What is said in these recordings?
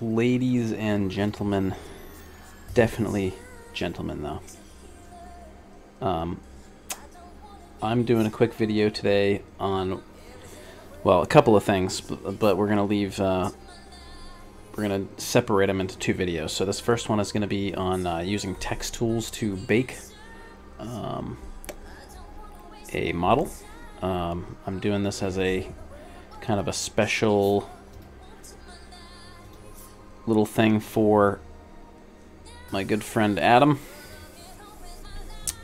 ladies and gentlemen, definitely gentlemen though. Um, I'm doing a quick video today on, well, a couple of things, but, we're gonna leave. Uh, we're gonna separate them into two videos. So this first one is gonna be on uh, using TexTools to bake um, a model. Um, I'm doing this as a kind of a special little thing for my good friend Adam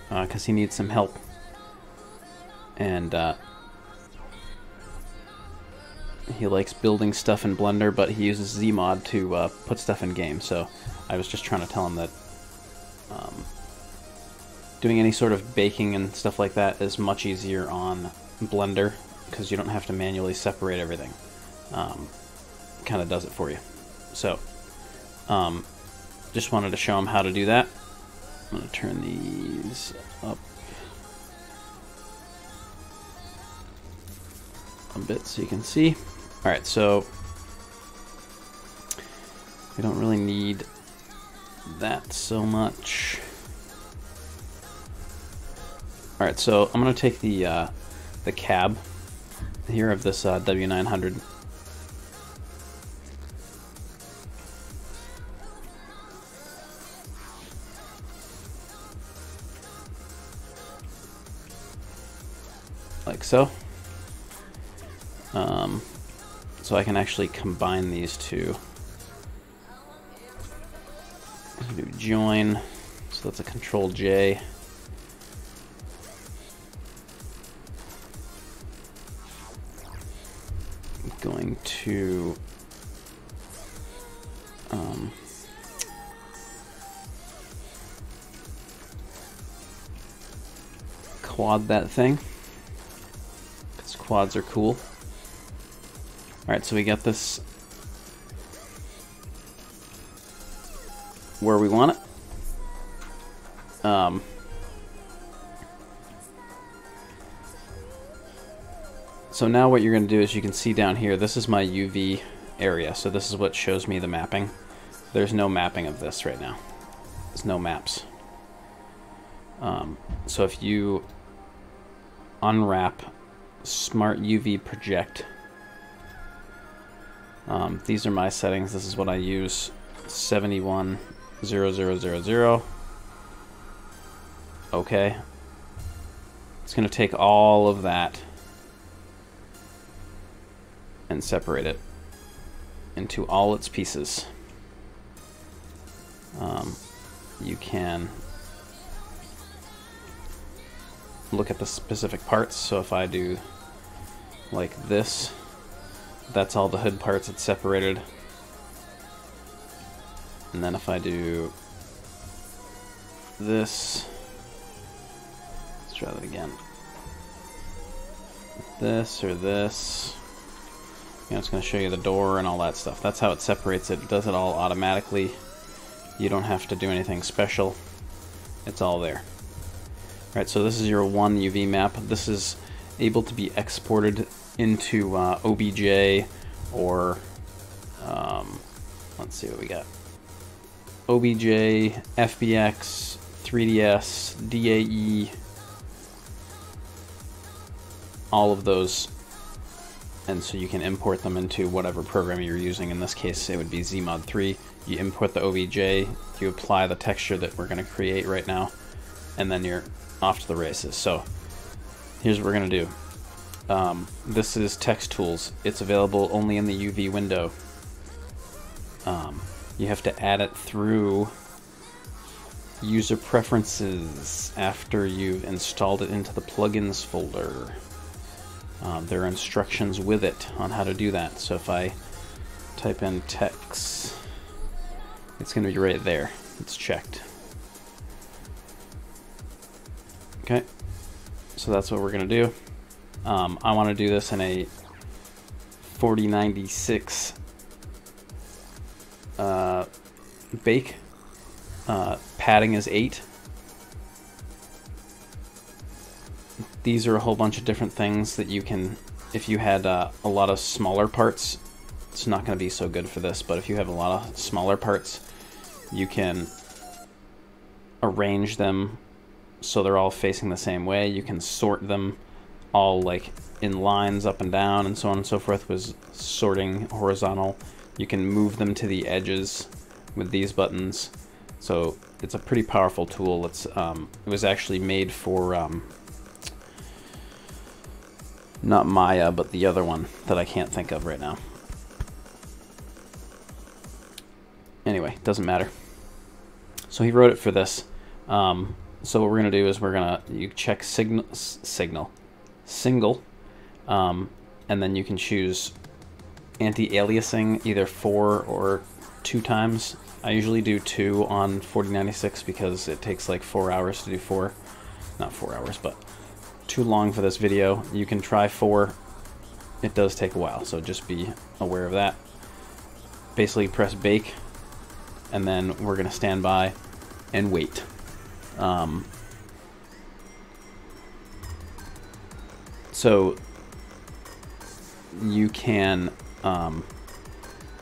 because uh, he needs some help. And uh, he likes building stuff in Blender but he uses Zmod to uh, put stuff in game. So I was just trying to tell him that um, doing any sort of baking and stuff like that is much easier on Blender because you don't have to manually separate everything. Um, kind of does it for you. So um, just wanted to show them how to do that. I'm going to turn these up a bit so you can see. Alright, so we don't really need that so much. Alright, so I'm going to take the, uh, the cab here of this uh, W900 so. Um, so I can actually combine these two. Do join, so that's a control J. going to um, quad that thing quads are cool. Alright, so we got this where we want it. Um, so now what you're going to do is you can see down here, this is my UV area. So this is what shows me the mapping. There's no mapping of this right now. There's no maps. Um, so if you unwrap Smart UV Project. Um, these are my settings. This is what I use. 710000. Okay. It's going to take all of that and separate it into all its pieces. Um, you can look at the specific parts. So if I do like this. That's all the hood parts that's separated. And then if I do this, let's try that again. This or this, it's going to show you the door and all that stuff. That's how it separates it. It does it all automatically. You don't have to do anything special. It's all there. All right, so this is your one UV map. This is able to be exported into uh, OBJ or um, let's see what we got. OBJ, FBX, 3DS, DAE, all of those. And so you can import them into whatever program you're using. In this case, it would be Zmod 3. You import the OBJ, you apply the texture that we're going to create right now, and then you're off to the races. So here's what we're going to do. Um, this is TexTools. It's available only in the UV window. Um, you have to add it through user preferences after you've installed it into the plugins folder. Um, there are instructions with it on how to do that. So if I type in text, it's going to be right there. It's checked. Okay, so that's what we're going to do. Um, I want to do this in a 4096 uh, bake. Uh, padding is 8. These are a whole bunch of different things that you can, if you had uh, a lot of smaller parts, it's not going to be so good for this, but if you have a lot of smaller parts, you can arrange them so they're all facing the same way. You can sort them all like in lines up and down and so on and so forth was sorting horizontal. You can move them to the edges with these buttons. So it's a pretty powerful tool. It's um, it was actually made for um, not Maya, but the other one that I can't think of right now. Anyway, doesn't matter. So he wrote it for this. Um, so what we're gonna do is we're gonna you check signal signal single, um, and then you can choose anti-aliasing either four or two times. I usually do two on 4096 because it takes like four hours to do four. Not four hours, but too long for this video. You can try four. It does take a while, so just be aware of that. Basically press bake, and then we're gonna stand by and wait. Um, so you can um,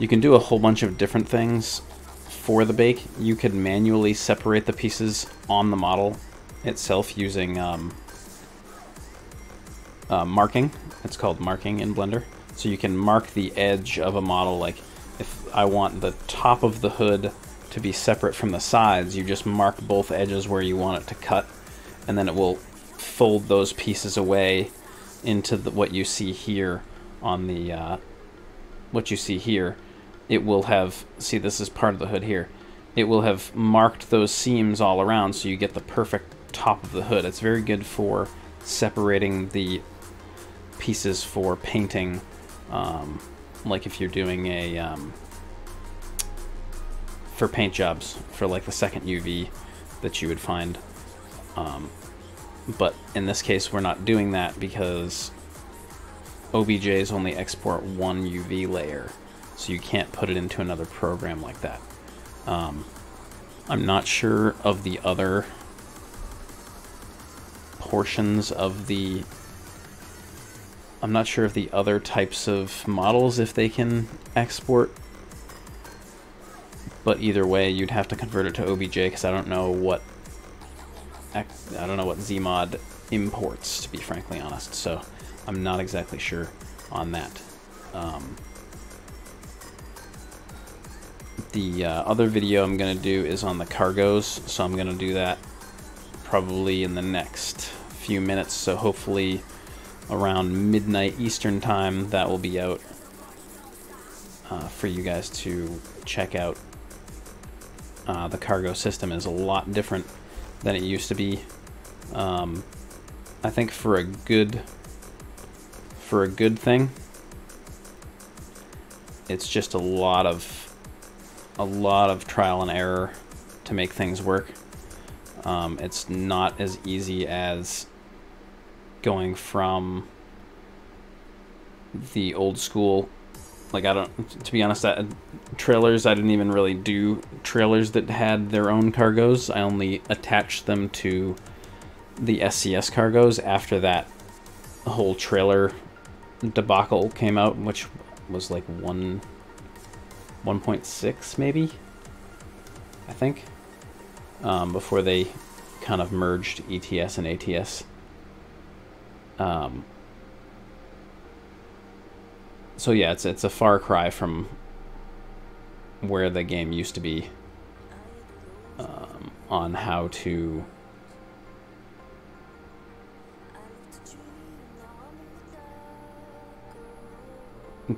you can do a whole bunch of different things for the bake. You could manually separate the pieces on the model itself using um, uh, marking. It's called marking in Blender. So you can mark the edge of a model. Like if I want the top of the hood to be separate from the sides, you just mark both edges where you want it to cut, and then it will fold those pieces away into the, what you see here on the uh, what you see here. It will have see this is part of the hood here. It will have marked those seams all around, so you get the perfect top of the hood. It's very good for separating the pieces for painting, um, like if you're doing a um, for paint jobs for like the second UV that you would find. Um, but in this case, we're not doing that because OBJs only export one UV layer, so you can't put it into another program like that. Um, I'm not sure of the other portions of the I'm not sure of the other types of models if they can export. But either way, you'd have to convert it to OBJ because I don't know what I don't know what Zmod imports, to be frankly honest. So I'm not exactly sure on that. Um, the uh, other video I'm going to do is on the cargoes, so I'm going to do that probably in the next few minutes. So hopefully around midnight Eastern time. That will be out uh, for you guys to check out. Uh, the cargo system is a lot different than it used to be. Um, I think for a good for a good thing, it's just a lot of a lot of trial and error to make things work. Um, it's not as easy as going from the old school like I don't to be honest trailers I didn't even really do trailers that had their own cargoes. I only attached them to the SCS cargoes after that whole trailer debacle came out which was like 1 1.6 maybe I think um, before they kind of merged ETS and ATS um, so yeah, it's it's a far cry from where the game used to be um, on how to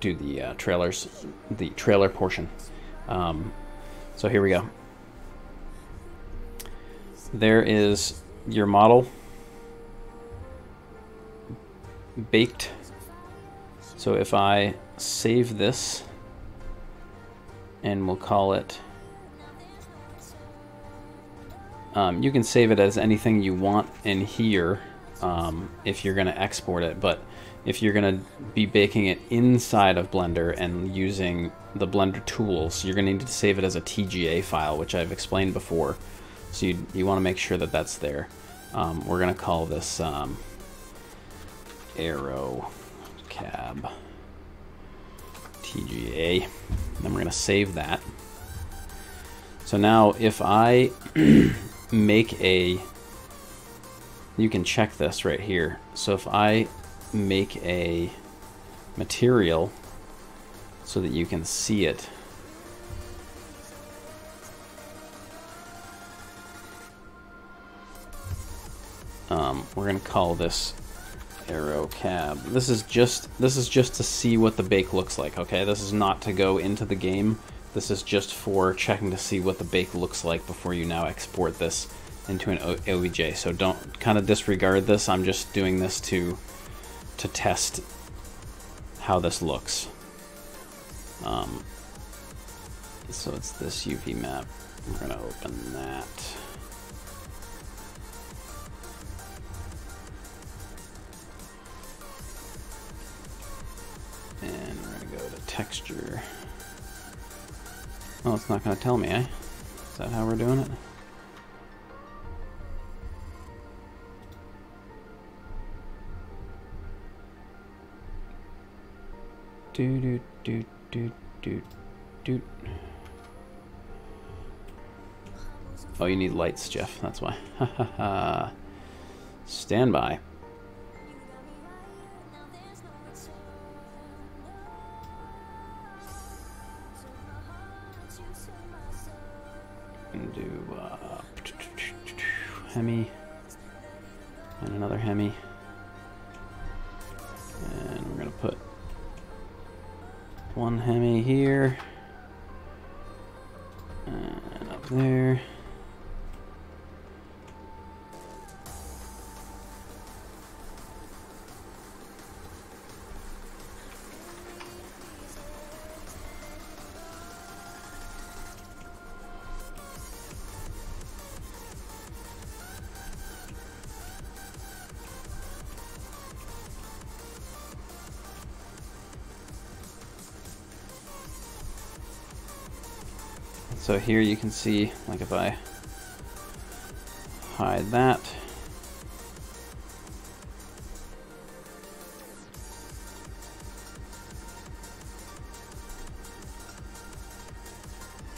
do the uh, trailers, the trailer portion. Um, so here we go. There is your model baked. So if I save this and we'll call it um, you can save it as anything you want in here um, if you're going to export it but if you're going to be baking it inside of Blender and using the Blender tools you're going to need to save it as a TGA file which I've explained before. So you, you want to make sure that that's there. Um, we're going to call this um, aero cab TGA. Then we're going to save that. So now if I make a, you can check this right here. So if I make a material so that you can see it, um, we're going to call this aero cab. This is just this is just to see what the bake looks like, okay? This is not to go into the game. This is just for checking to see what the bake looks like before you now export this into an OBJ. So don't kind of disregard this. I'm just doing this to to test how this looks. Um, so it's this UV map. We're gonna open that. Texture. Oh, it's not going to tell me, eh? Is that how we're doing it? Do do do do do do. Oh, you need lights, Jeff. That's why. Ha ha ha. Stand do uh, Hemi and another Hemi. And we're going to put one Hemi here and up there. So here you can see, like if I hide that,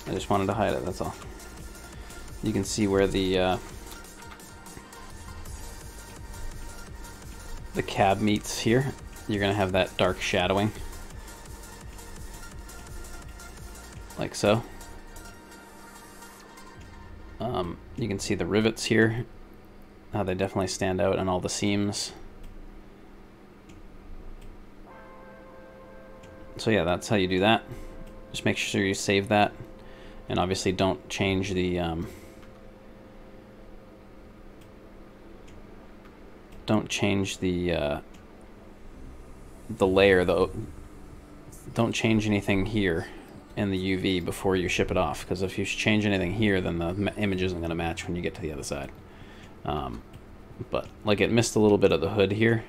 I just wanted to hide it, that's all. You can see where the uh, the cab meets here. You're to have that dark shadowing. Like so. You can see the rivets here, how they definitely stand out on all the seams. So yeah, that's how you do that. Just make sure you save that. And obviously don't change the... Um, don't change the uh, the layer though don't change anything here in the UV before you ship it off because if you change anything here then the image isn't going to match when you get to the other side. Um, but like it missed a little bit of the hood here.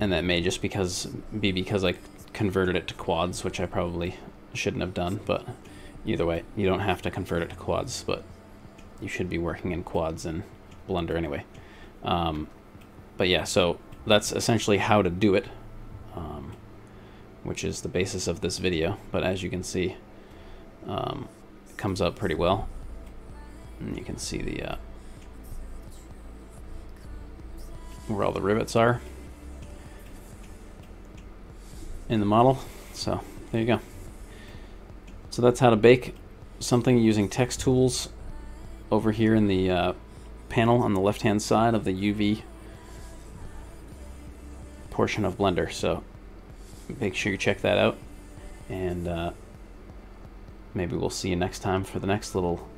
And that may just because be because I converted it to quads which I probably shouldn't have done but either way you don't have to convert it to quads but you should be working in quads in Blender anyway. Um, but yeah so that's essentially how to do it which is the basis of this video. But as you can see, um, it comes up pretty well. And you can see the uh, where all the rivets are in the model. So there you go. So that's how to bake something using TexTools over here in the uh, panel on the left hand side of the UV portion of Blender. So make sure you check that out. And uh, maybe we'll see you next time for the next little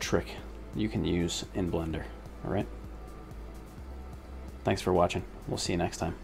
trick you can use in Blender. All right? Thanks for watching. We'll see you next time.